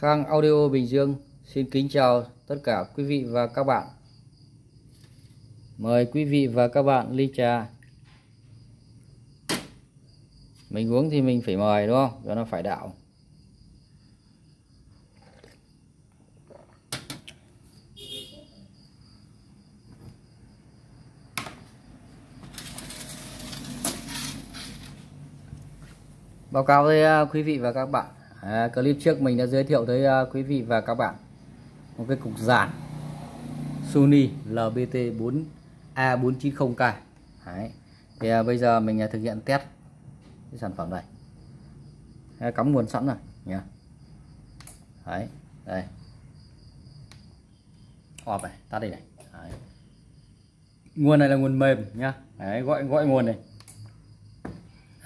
Khang Audio Bình Dương xin kính chào tất cả quý vị và các bạn. Mời quý vị và các bạn ly trà. Mình uống thì mình phải mời, đúng không? Cho nó phải đạo. Báo cáo với à, quý vị và các bạn à, Clip trước mình đã giới thiệu tới uh, quý vị và các bạn Một cái cục giản Sony LBT4 A490K Đấy. Thì à, bây giờ mình à, thực hiện test cái sản phẩm này. À, Cắm nguồn sẵn rồi nhá Đấy, đây. Off này, tắt đi này. Đấy. Nguồn này là nguồn mềm nhá. Đấy, gọi gọi nguồn này.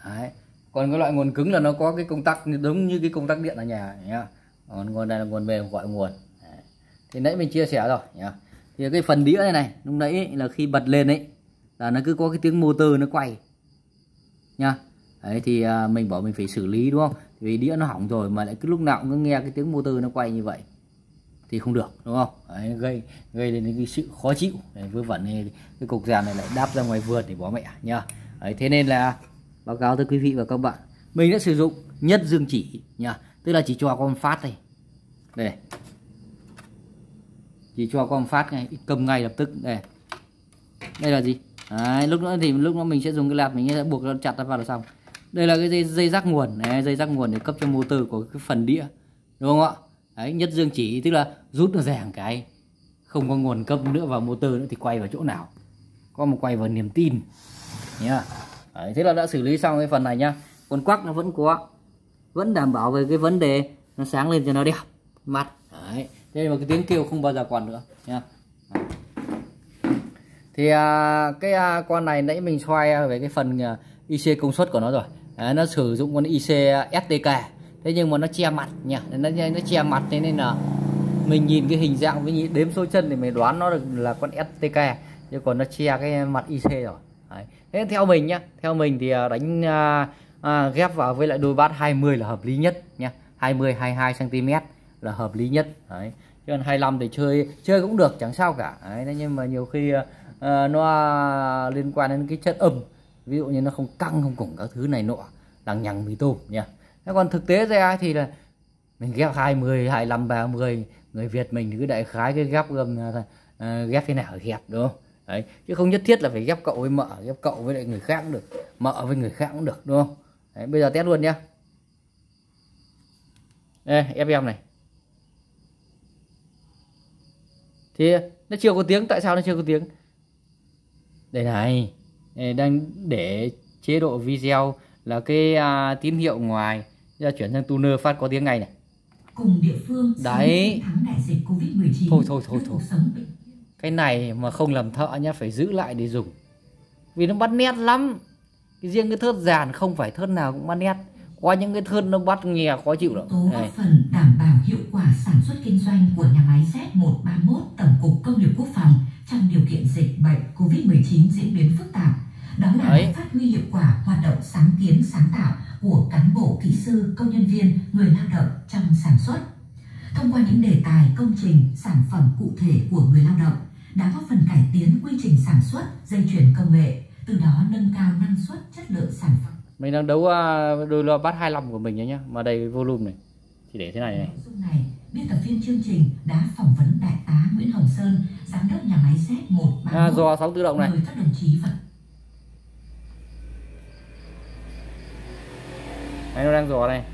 Đấy còn cái loại nguồn cứng là nó có cái công tắc giống như cái công tắc điện ở nhà nhá còn nguồn này là nguồn mềm gọi nguồn. Đấy. thì nãy mình chia sẻ rồi nhá thì cái phần đĩa này này lúc nãy là khi bật lên ấy là nó cứ có cái tiếng motor nó quay nha đấy thì à, mình bảo mình phải xử lý đúng không? Vì đĩa nó hỏng rồi mà lại cứ lúc nào cũng nghe cái tiếng motor nó quay như vậy thì không được đúng không? Đấy, gây gây đến cái sự khó chịu. Đấy, vớ vẩn này cái cục dàn này lại đáp ra ngoài vườn để bó mẹ nhá. Đấy, thế nên là báo cáo tới quý vị và các bạn. Mình đã sử dụng nhất dương chỉ nha tức là chỉ cho con phát này đây. Chỉ cho con phát này cầm ngay lập tức. Đây. Đây là gì? Đấy, lúc nữa thì lúc nữa mình sẽ dùng cái lạt mình sẽ buộc nó chặt nó vào là xong. Đây là cái dây, dây rác nguồn. Đấy, dây rác nguồn để cấp cho motor của cái phần đĩa. Đúng không ạ? Đấy nhất dương chỉ tức là rút nó rẻ cái. Không có nguồn cấp nữa vào motor nữa thì quay vào chỗ nào. Có một quay vào niềm tin. Nhá. Đấy, thế là đã xử lý xong cái phần này nhá. Con quắc nó vẫn có vẫn đảm bảo về cái vấn đề nó sáng lên cho nó đẹp mặt. Đấy. đây mà cái tiếng kêu không bao giờ còn nữa nha thì à, cái à, con này nãy mình xoay về cái phần à, IC công suất của nó rồi. Đấy, nó sử dụng con IC STK thế nhưng mà nó che mặt nha nó nó che mặt thế nên là mình nhìn cái hình dạng với đếm số chân thì mình đoán nó được là con STK chứ còn nó che cái mặt IC rồi. Đấy. Thế theo mình nhá, theo mình thì à, đánh à, à, ghép vào với lại đôi bát 20 là hợp lý nhất nha. 20 22 cm là hợp lý nhất. Đấy. Chứ còn 25 thì chơi chơi cũng được chẳng sao cả. Đấy, nhưng mà nhiều khi à, à, nó liên quan đến cái chất âm. Ví dụ như nó không căng không củng các thứ này nọ, lằng nhằng mì tôm nha. Thế còn thực tế ra thì là mình ghép 20 25 30 người Việt mình thì cứ đại khái cái ghép gầm uh, à, ghép thế nào ghép đúng không? Đấy chứ không nhất thiết là phải ghép cậu với mợ ghép cậu với lại người khác cũng được mợ với người khác cũng được đúng không? Đấy, bây giờ test luôn nhá. Đây ép em này. Thì nó chưa có tiếng tại sao nó chưa có tiếng? Đây này đang để chế độ video là cái uh, tín hiệu ngoài. Ra chuyển sang tuner phát có tiếng ngay này. Cùng địa phương đấy. thắng đại dịch Covid-19 thôi thôi thôi thôi cái này mà không làm thợ nhá phải giữ lại để dùng vì nó bắt nét lắm cái riêng cái thớt giàn không phải thớt nào cũng bắt nét có những cái thớt nó bắt nghe khó chịu lắm tố góp phần đảm bảo hiệu quả sản xuất kinh doanh của nhà máy Z131 Tổng cục Công nghiệp Quốc phòng trong điều kiện dịch bệnh Covid-19 diễn biến phức tạp. Đó là Đấy. phát huy hiệu quả hoạt động sáng kiến sáng tạo của cán bộ, kỹ sư, công nhân viên, người lao động trong sản xuất. Thông qua những đề tài, công trình, sản phẩm cụ thể của người lao động, đã góp phần cải tiến quy trình sản xuất, dây chuyển công nghệ, từ đó nâng cao năng suất, chất lượng sản phẩm. Mình đang đấu uh, đôi loa bass 25 của mình nhá, mà đây volume này. Chỉ để thế này này. Nội dung này, biên tập viên chương trình đã phỏng vấn đại tá Nguyễn Hồng Sơn, giám đốc nhà máy Z131. À, dò sóng tự động này. Các đồng chí và Đấy, nó đang dò này.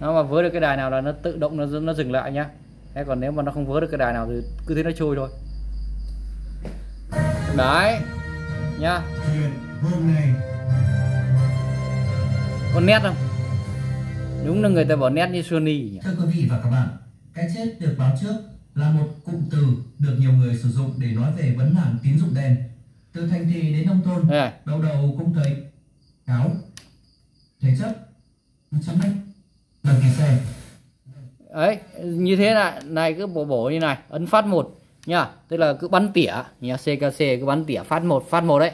Nó mà vớ được cái đài nào là nó tự động nó nó dừng lại nhá. Thế còn nếu mà nó không vớ được cái đài nào thì cứ thế nó trôi thôi. Đấy. Nhá. Có nét không? Đúng là người ta bảo nét như Sony nhỉ. thưa quý vị và các bạn cái chết được báo trước là một cụm từ được nhiều người sử dụng để nói về vấn nạn tín dụng đen từ thành thị đến nông thôn này. đầu đầu cũng thấy cáo thế chấp chấm đách đăng ký xe Đấy, như thế này, này cứ bổ bổ như này, ấn phát một nha, tức là cứ bắn tỉa nha, CKC cứ bắn tỉa phát một phát một đấy.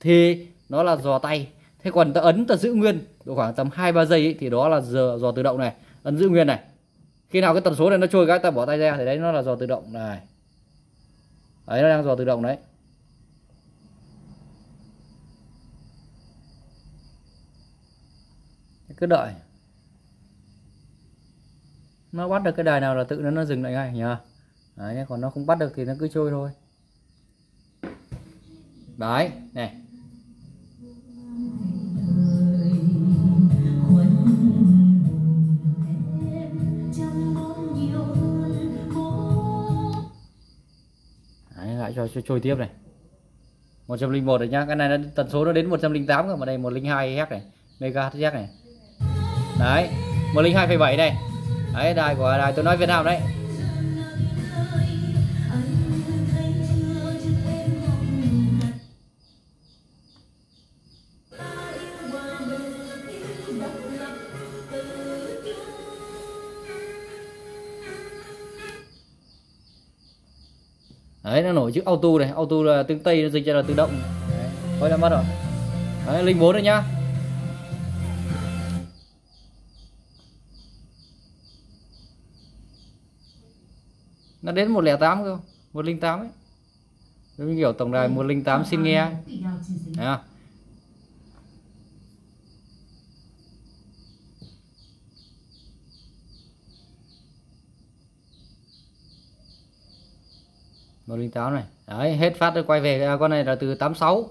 Thì nó là dò tay. Thế còn ta ấn ta giữ nguyên độ khoảng tầm 2 3 giây ấy, thì đó là giờ dò tự động này, ấn giữ nguyên này. Khi khi nào cái tần số này nó trôi cái ta bỏ tay ra thì đấy nó là dò tự động này đấy nó đang dò tự động đấy cứ đợi nó bắt được cái đài nào là tự nó nó dừng lại ngay nhá đấy còn nó không bắt được thì nó cứ trôi thôi. Đấy này. Đấy, lại cho, cho trôi tiếp này. 101 rồi nhá cái này nó tần số nó đến 108 cơ mà đây 102 Hz này MHz này. Đấy 102,7 này. Đấy đài của đài tôi nói Việt Nam đấy. đấy, nó nổi chữ auto này. Auto là tiếng tây, nó dịch ra là tự động. Đấy. thôi đã mất rồi. Đấy linh bốn rồi nhá. Nó đến 108 cơ 108 ấy. Đúng kiểu tổng đài 108 xin nghe à. 108 này. Đấy hết phát rồi quay về à, con này là từ 86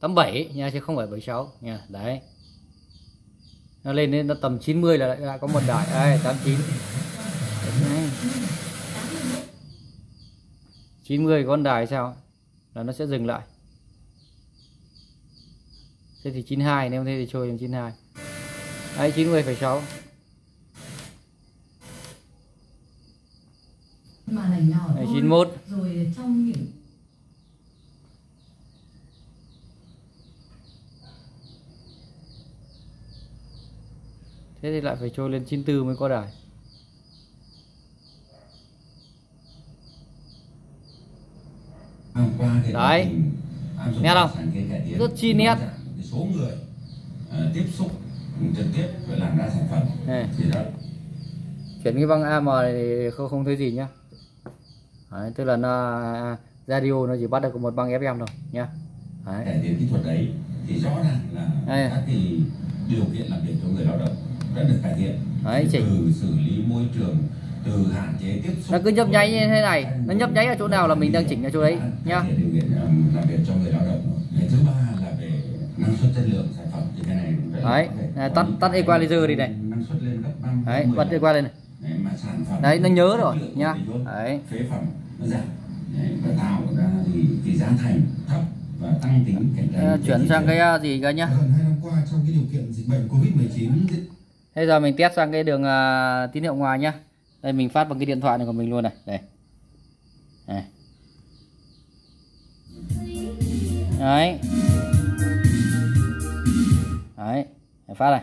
87 nha chứ không phải 76 nha đấy. Nó lên đến nó tầm 90 là lại, lại có một đại đây 89 đấy. 90 con đài sao? Là nó sẽ dừng lại. Thế thì 92 nếu thế thì trôi đến 92 đấy 90,6 91 trong những thế thì lại phải trôi lên 94 mới có đài Đấy. Nghe không? Rất chi nét. cái số người ờ, tiếp xúc trực tiếp với làm ra sản phẩm chuyển cái băng AM này thì không không thấy gì nhá đấy, tức là nó radio nó chỉ bắt được một băng FM thôi nhá đấy. cải tiến kỹ thuật đấy thì rõ ràng là Đây. các cái điều kiện làm việc cho người lao động đã được cải thiện Đấy, chỉnh. từ xử lý môi trường từ hạn chế tiếp xúc nó cứ nhấp nháy như thế này nó nhấp nháy ở chỗ nào là mình đang chỉnh ở chỗ đấy nhá điều kiện um, làm việc cho người lao động cái thứ ba là về năng suất chất lượng sản phẩm thì cái này Đấy, có tắt- tắt equalizer đi này. năng suất lên gấp năm đấy mười bật đây này Đấy, mà sản phẩm Đấy, nó nhớ rồi, nhá. Đấy. phế phẩm nó giảm. Đấy, và tạo ra thì cái giá thành thấp và tăng tính cạnh tranh Ờ, chuyển sang cái à, gì cơ nhá? Gần 2 năm qua trong cái điều kiện dịch bệnh Covid-19 diễn Bây giờ mình test sang cái đường à, tín hiệu ngoài nhá. Đây mình phát bằng cái điện thoại này của mình luôn này. Đây. Này đấy. Đấy phát này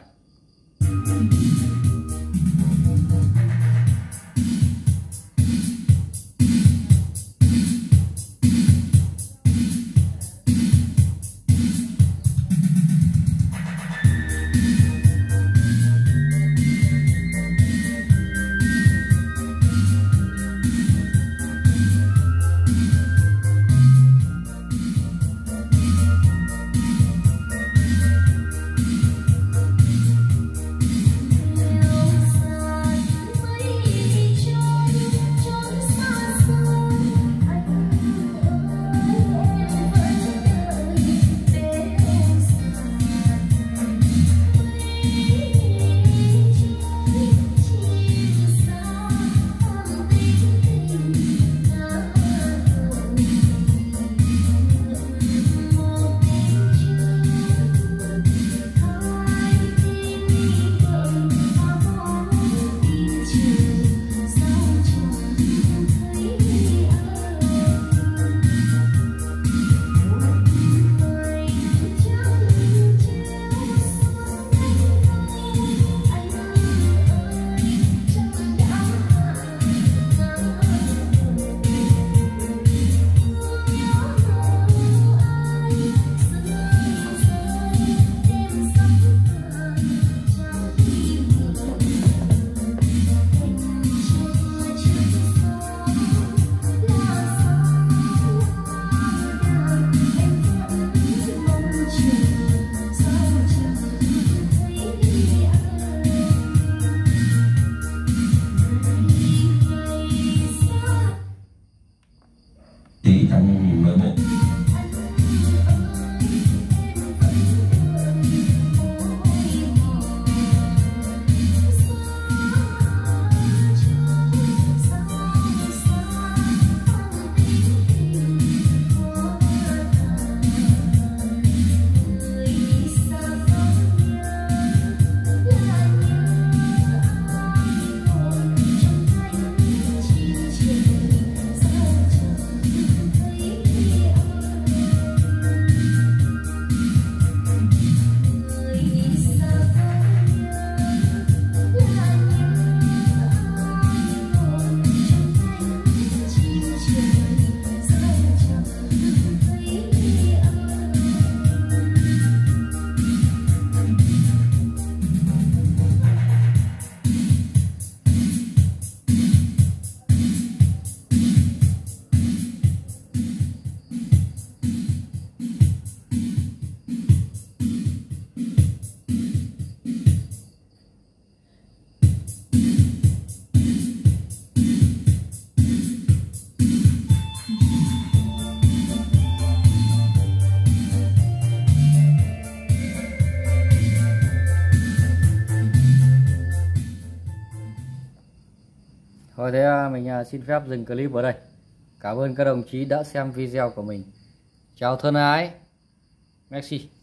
Thôi thế à, mình à, xin phép dừng clip ở đây. Cảm ơn các đồng chí đã xem video của mình. Chào thân ái. Merci.